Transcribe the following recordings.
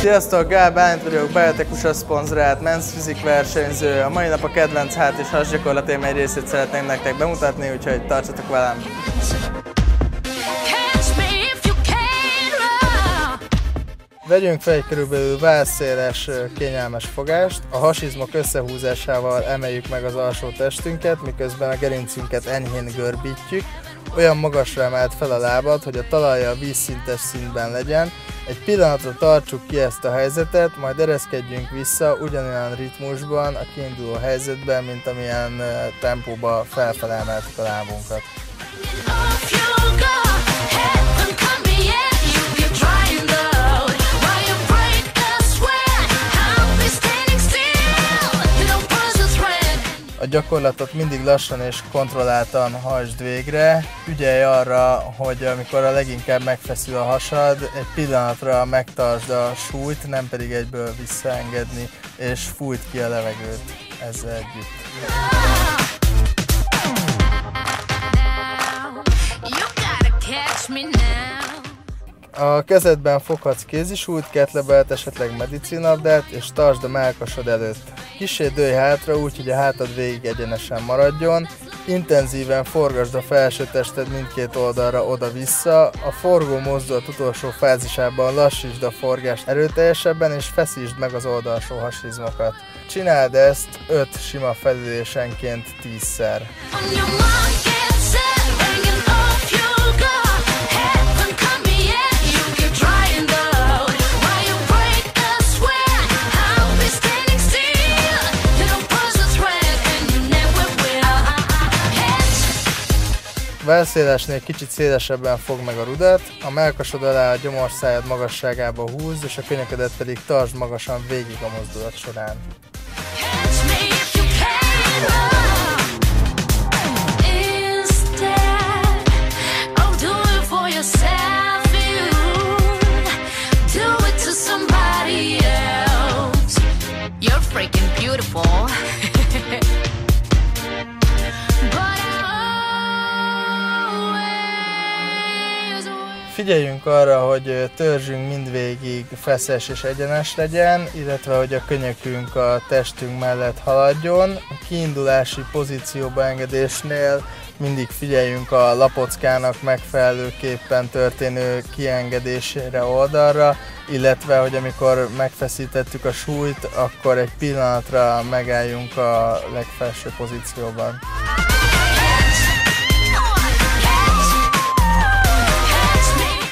Sziasztok, Gál Bálint vagyok, Biotekus a szponzorált Men's Physique versenyző. A mai nap a kedvenc hát és hasgyakorlataim egy részét szeretnénk nektek bemutatni, úgyhogy tartsatok velem! Vegyünk fel egy körülbelül válszéles, kényelmes fogást, a hasizmok összehúzásával emeljük meg az alsó testünket, miközben a gerincünket enyhén görbítjük, olyan magasra emelt fel a lábad, hogy a talaja a vízszintes szintben legyen, egy pillanatra tartsuk ki ezt a helyzetet, majd ereszkedjünk vissza ugyanolyan ritmusban a kiinduló helyzetben, mint amilyen tempóba felfele emeltük a lábunkat. Gyakorlatot mindig lassan és kontrolláltan hajtsd végre. Ügyelj arra, hogy amikor a leginkább megfeszül a hasad, egy pillanatra megtartsd a súlyt, nem pedig egyből visszaengedni, és fújt ki a levegőt ezzel együtt. A kezedben foghatsz kézisúlyt, ketlebelt, esetleg medicinabdát, és tartsd a melkasod előtt. Kissé dőj hátra úgy, hogy a hátad végig egyenesen maradjon, intenzíven forgasd a felső tested mindkét oldalra oda-vissza, a forgó mozdulat utolsó fázisában lassítsd a forgást erőteljesebben, és feszítsd meg az oldalsó hasizmokat. Csináld ezt 5 sima felülésenként 10-szer. Válszélesnél kicsit szélesebben fog meg a rudat, a melkasod alá a gyomorszájad magasságába húz, és a könyöködet pedig tartsd magasan végig a mozdulat során. Figyeljünk arra, hogy törzsünk mindvégig feszes és egyenes legyen, illetve hogy a könyökünk a testünk mellett haladjon. A kiindulási pozícióba engedésnél mindig figyeljünk a lapockának megfelelőképpen történő kiengedésére oldalra, illetve hogy amikor megfeszítettük a súlyt, akkor egy pillanatra megálljunk a legfelső pozícióban.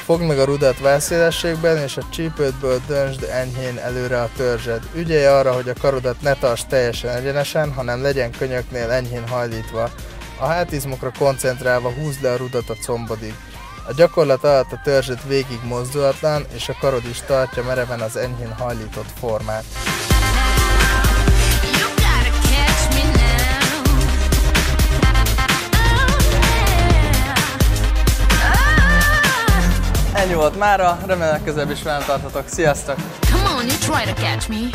Fogd meg a rudat válszélességben, és a csípődből döntsd enyhén előre a törzsed. Ügyelj arra, hogy a karodat ne tartsd teljesen egyenesen, hanem legyen könyöknél enyhén hajlítva. A hátizmokra koncentrálva húzd le a rudat a combodig. A gyakorlat alatt a törzsed végig mozdulatlan, és a karod is tartja mereven az enyhén hajlított formát. Volt mára, remélem legközelebb is velem tartatok. Sziasztok! Come on, you try to catch me.